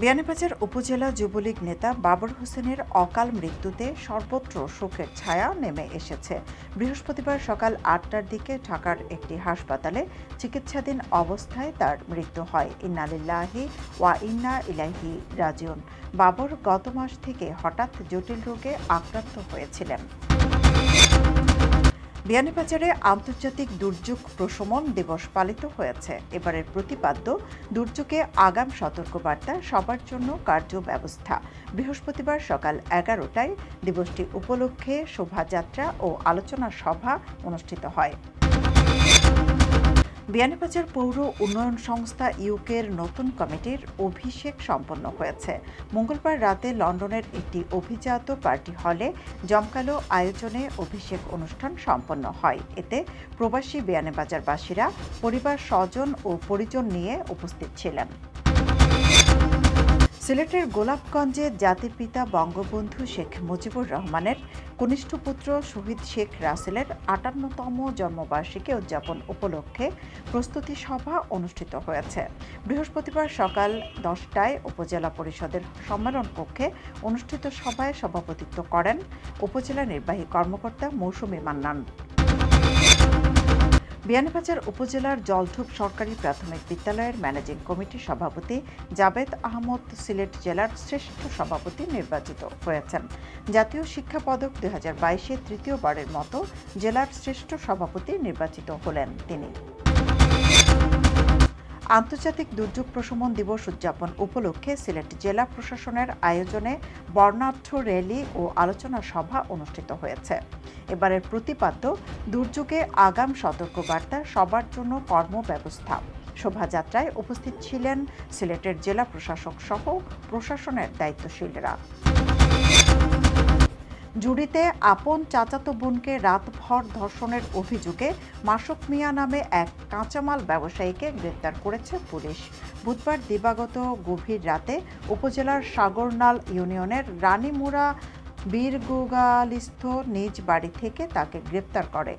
বিয়ানীবাজার উপজেলা যুবলীগ নেতা বাবর হোসেনের অকাল মৃত্যুতে সর্বত্র শোকের ছায়া নেমে এসেছে। বৃহস্পতিবার সকাল আটটার দিকে ঢাকার একটি হাসপাতালে চিকিৎসাধীন অবস্থায় তার মৃত্যু হয়। ইন্নালিল্লাহি ওয়া ইন্না ইলাহি রাজিউন। বাবর গত মাস থেকে হঠাৎ জটিল রোগে আক্রান্ত হয়েছিলেন। বিয়ানীবাজারে আন্তর্জাতিক দুর্যোগ প্রশমন দিবস পালিত হয়েছে। এবারের প্রতিপাদ্য, দুর্যোগে আগাম সতর্কবার্তা, সবার জন্য কার্য ব্যবস্থা। বৃহস্পতিবার সকাল এগারোটায় দিবসটি উপলক্ষে শোভাযাত্রা ও আলোচনা সভা অনুষ্ঠিত হয়। বিয়ানীবাজার পৌর উন্নয়ন সংস্থা ইউকের নতুন কমিটির অভিষেক সম্পন্ন হয়েছে। মঙ্গলবার রাতে লন্ডনের একটি অভিজাত পার্টি হলে জমকালো আয়োজনে অভিষেক অনুষ্ঠান সম্পন্ন হয়। এতে প্রবাসী বিয়ানীবাজারবাসীরা পরিবার স্বজন ও পরিজন নিয়ে উপস্থিত ছিলেন। সিলেটের গোলাপগঞ্জে জাতির পিতা বঙ্গবন্ধু শেখ মুজিবুর রহমানের কনিষ্ঠ পুত্র শহীদ শেখ রাসেলের আটান্নতম জন্মবার্ষিকী উদযাপন উপলক্ষে প্রস্তুতি সভা অনুষ্ঠিত হয়েছে। বৃহস্পতিবার সকাল দশটায় উপজেলা পরিষদের সম্মেলন কক্ষে অনুষ্ঠিত সভায় সভাপতিত্ব করেন উপজেলা নির্বাহী কর্মকর্তা মৌসুমী মান্নান। বিয়ানীবাজার উপজেলার জলঢুপ সরকারি প্রাথমিক বিদ্যালয়ের ম্যানেজিং কমিটির সভাপতি জাবেদ আহমদ সিলেট জেলার শ্রেষ্ঠ সভাপতি নির্বাচিত হয়েছেন। জাতীয় শিক্ষা পদক দুই হাজার বাইশে তৃতীয়বারের মতো জেলার শ্রেষ্ঠ সভাপতি নির্বাচিত হলেন তিনি। আন্তর্জাতিক দুর্যোগ প্রশমন দিবস উদযাপন উপলক্ষে সিলেট জেলা প্রশাসনের আয়োজনে বর্ণাঢ্য র্যালি ও আলোচনা সভা অনুষ্ঠিত হয়েছে। এবারের প্রতিপাদ্য, দুর্যোগে আগাম সতর্কবার্তা, সবার জন্য কর্মব্যবস্থা। শোভাযাত্রায় উপস্থিত ছিলেন সিলেটের জেলা প্রশাসক সহ প্রশাসনের দায়িত্বশীলরা। জুড়িতে আপন চাচাতো বোনকে রাতভর ধর্ষণের অভিযোগে মাসুক মিয়া নামে এক কাঁচামাল ব্যবসায়ীকে গ্রেপ্তার করেছে পুলিশ। বুধবার দিবাগত গভীর রাতে উপজেলার সাগরনাল ইউনিয়নের রানীমুড়া বীরগুগালিস্থ নিজ বাড়ি থেকে তাকে গ্রেপ্তার করে।